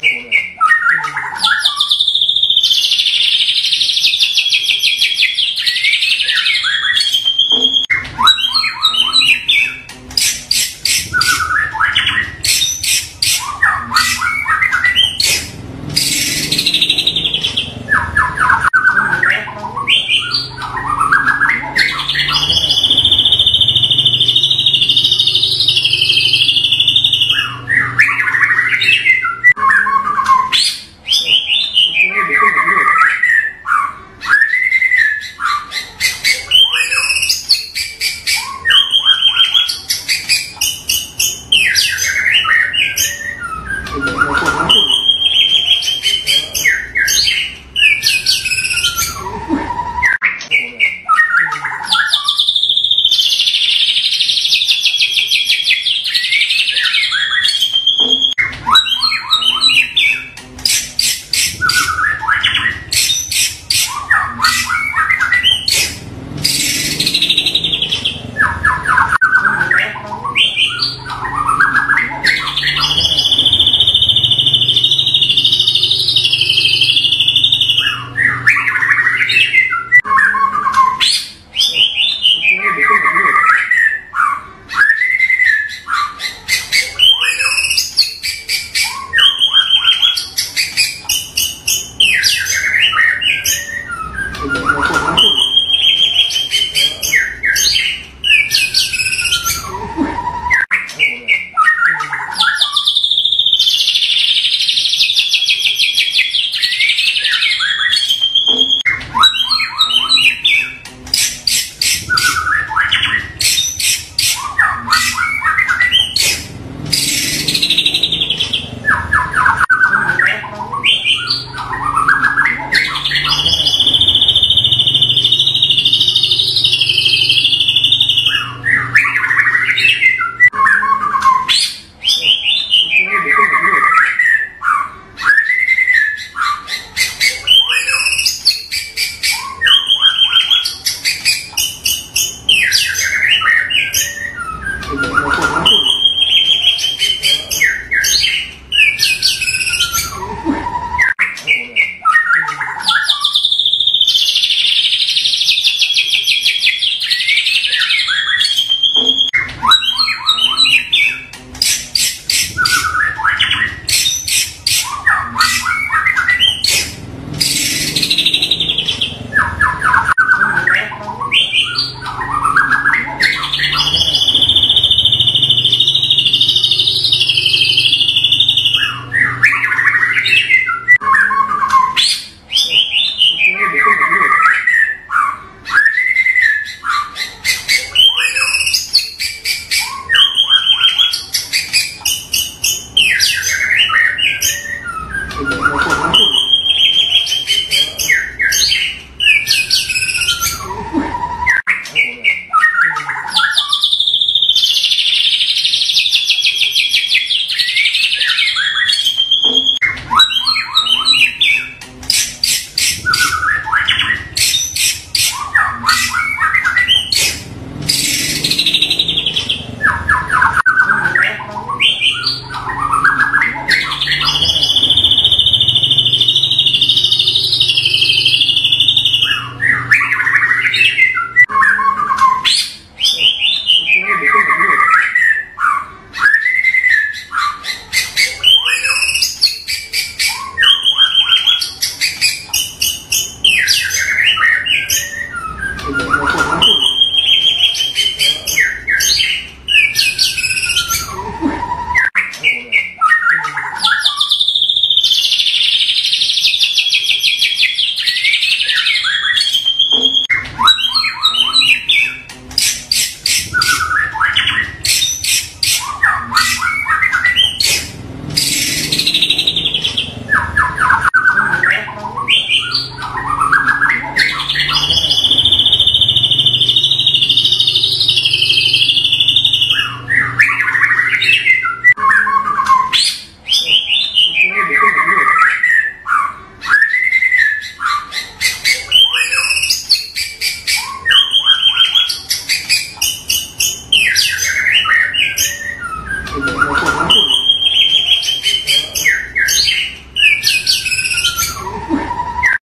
对不对？Gracias. 이름을꼬도하 고.